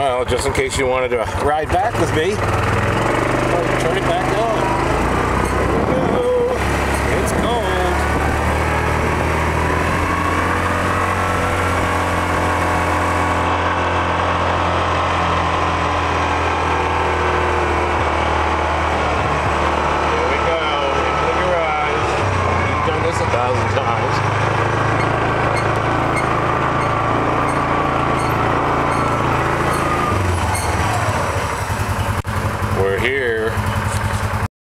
Well, just in case you wanted to ride back with me, turn it back on. It's. Here we go. We've done this a thousand times. We're here.